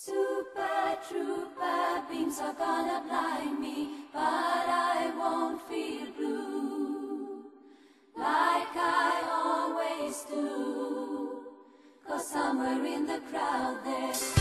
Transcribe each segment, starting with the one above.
Super trooper beams are gonna blind me, but I won't feel blue like I always do. Cause somewhere in the crowd there's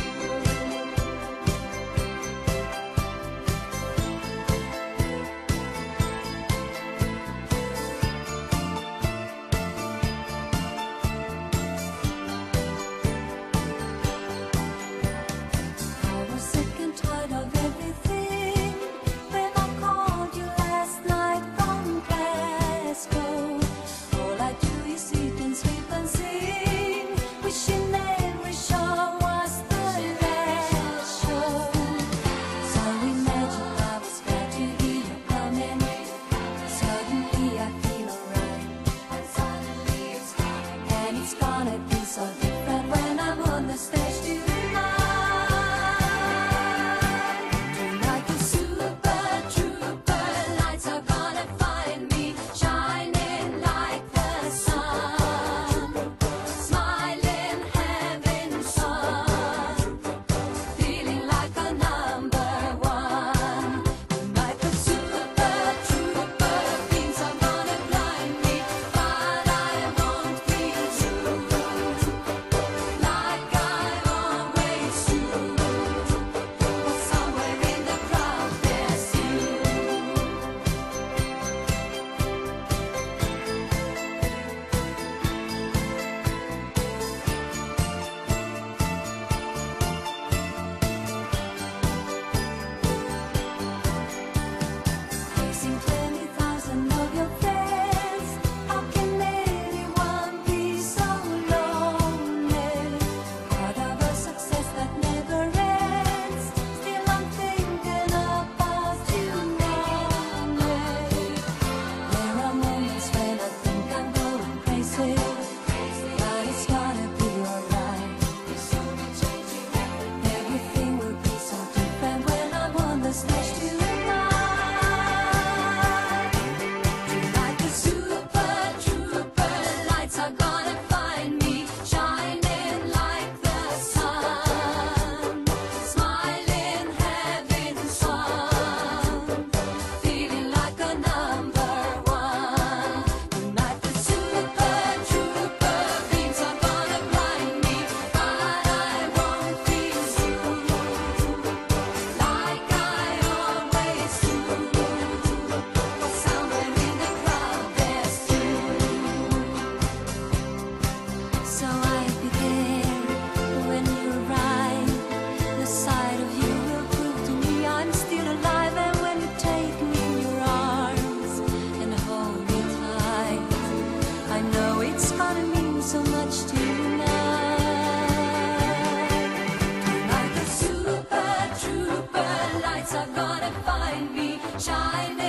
us again. are gonna find me shining.